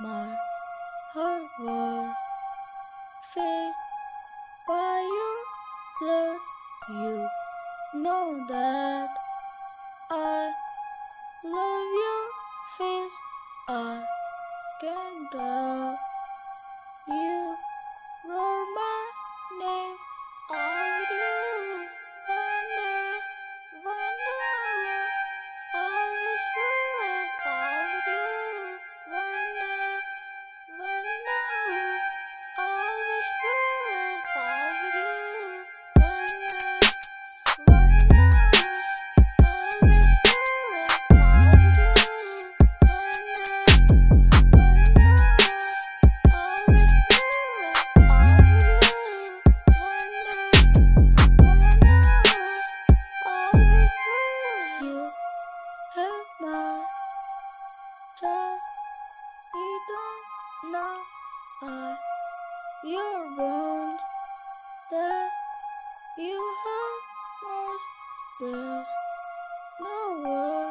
my heart was saved by your blood. You know that I love your face. I can't tell. Now I uh, your wound that you have lost. There's no word.